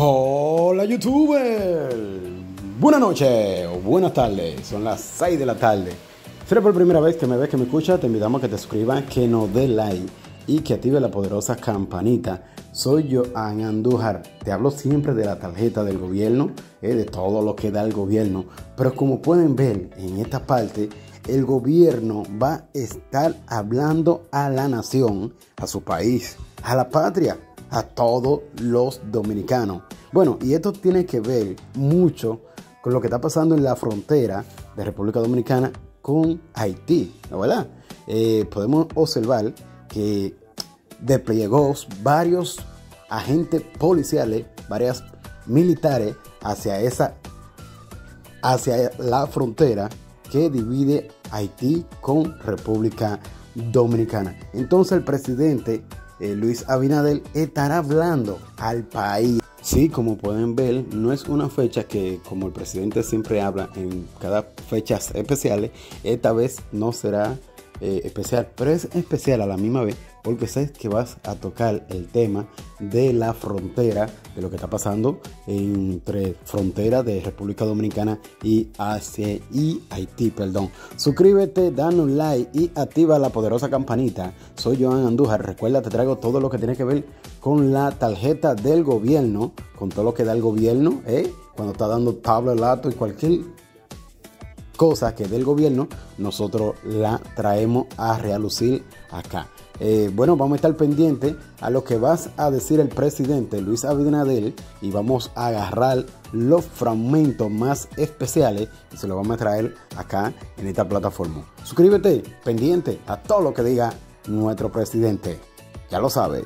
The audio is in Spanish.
Hola youtuber, buenas noches o buenas tardes, son las 6 de la tarde. Si eres por primera vez que me ves, que me escuchas, te invitamos a que te suscribas, que nos dé like y que active la poderosa campanita. Soy yo, Andújar, te hablo siempre de la tarjeta del gobierno, eh, de todo lo que da el gobierno, pero como pueden ver en esta parte, el gobierno va a estar hablando a la nación, a su país, a la patria a todos los dominicanos. Bueno, y esto tiene que ver mucho con lo que está pasando en la frontera de República Dominicana con Haití, ¿no verdad? Eh, podemos observar que desplegó varios agentes policiales, varias militares hacia esa hacia la frontera que divide Haití con República Dominicana. Entonces el presidente eh, Luis Abinadel estará hablando al país. Sí, como pueden ver, no es una fecha que, como el presidente siempre habla en cada fecha especiales, esta vez no será eh, especial, pero es especial a la misma vez porque sé que vas a tocar el tema de la frontera, de lo que está pasando entre frontera de República Dominicana y, Asia, y Haití. Perdón. Suscríbete, dan un like y activa la poderosa campanita. Soy Joan Andújar. Recuerda, te traigo todo lo que tiene que ver con la tarjeta del gobierno, con todo lo que da el gobierno, ¿eh? cuando está dando tabla, lato y cualquier cosa que del gobierno, nosotros la traemos a realucir acá. Eh, bueno, vamos a estar pendientes a lo que va a decir el presidente Luis Abinadel y vamos a agarrar los fragmentos más especiales y se los vamos a traer acá en esta plataforma. Suscríbete, pendiente a todo lo que diga nuestro presidente. Ya lo sabes.